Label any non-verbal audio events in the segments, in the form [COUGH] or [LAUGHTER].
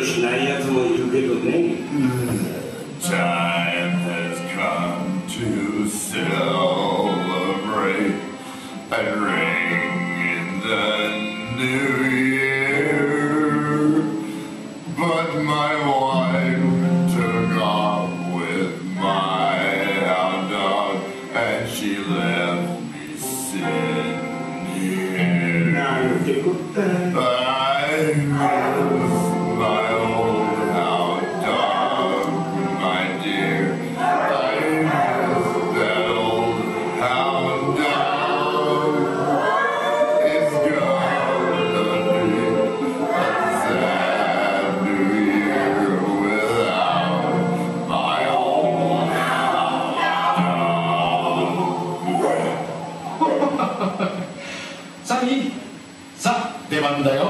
You get. Time has come to celebrate and ring in the new year. But my wife took off with my hound dog and she left me sitting here. I Monday off.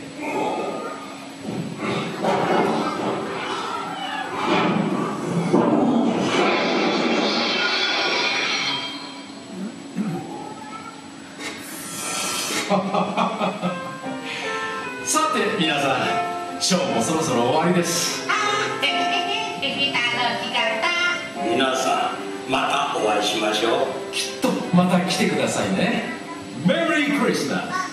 [LAUGHS] さて皆さんショーもそろそろ終わりです。ああ楽しかった皆さんまたお会いしましょうきっとまた来てくださいねメリークリスマス